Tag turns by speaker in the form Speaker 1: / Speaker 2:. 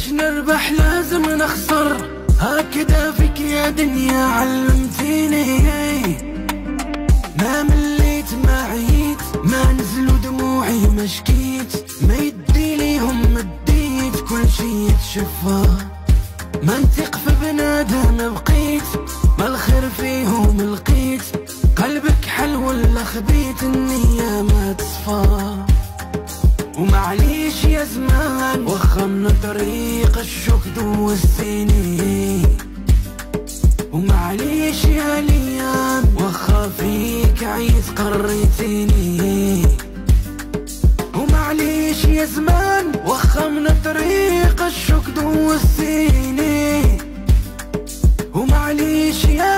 Speaker 1: باش نربح لازم نخسر. هكذا فيك يا دنيا علمتيني. ما مليت ما عييت ما نزلوا دموعي ما شكيت. ما يدي ليهم مديت كل شي يتشفى ما نثق في بنادم بقيت. ما الخير فيهم لقيت. قلبك حلو ولا خبيت النية ما تصفى. ومعليش يا زمان. وخمنا طريق الشهد والسنين. ومعليش يا الأيام وخا فيك عيد قريتيني ومعليش يا زمان. وخا من طريق الشكد والسيني ومعليش يا